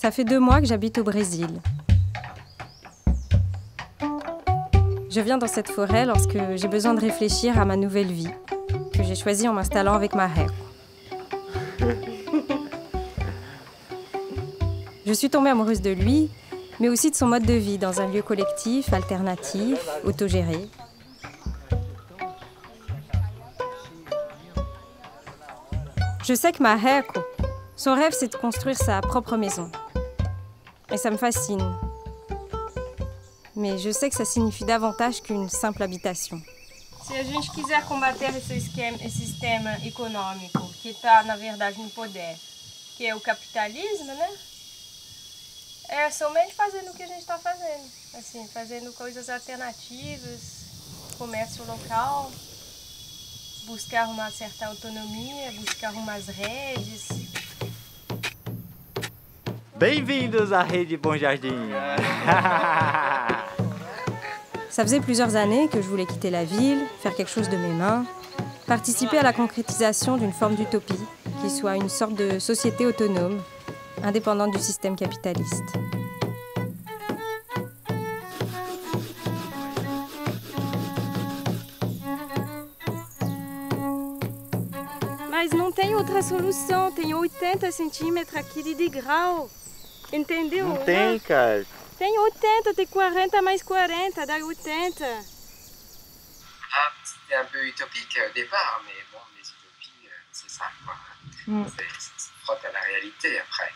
Ça fait deux mois que j'habite au Brésil. Je viens dans cette forêt lorsque j'ai besoin de réfléchir à ma nouvelle vie, que j'ai choisie en m'installant avec ma. Je suis tombée amoureuse de lui, mais aussi de son mode de vie dans un lieu collectif, alternatif, autogéré. Je sais que Maheko, son rêve c'est de construire sa propre maison. Et ça me fascine. Mais je sais que ça signifie davantage qu'une simple habitation. Se a gente quiser combater esse, esquema, esse sistema econômico que está, na verdade, no poder, que é o capitalismo, né? É somente fazendo o que a gente está fazendo. Assim, fazendo coisas alternativas, comércio local, buscar uma certa autonomia, buscar umas redes. Bem-vindos à Rede Bom Jardim! Ça faisait plusieurs années que je voulais quitter la ville, faire quelque chose de mes mains, participer à la concrétisation d'une forme d'utopie qui soit une sorte de société autonome, indépendante du système capitaliste. Mas não tem outra solução, tem 80 centímetros aqui de degrau. Entendeu? Não tem, cara. Tem 80, tem 40 mais 40, dá 80. Ah, c'était un peu utopique au départ, mais bon, les utopies, c'est ça, quoi. Mm. C'est- Ça se frotte à la réalité après.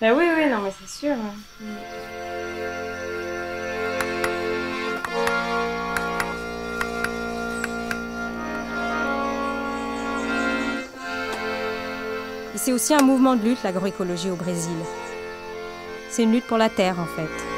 Ben oui, oui, non, mais c'est sûr. hein. Et c'est aussi un mouvement de lutte, l'agroécologie au Brésil. C'est une lutte pour la terre, en fait.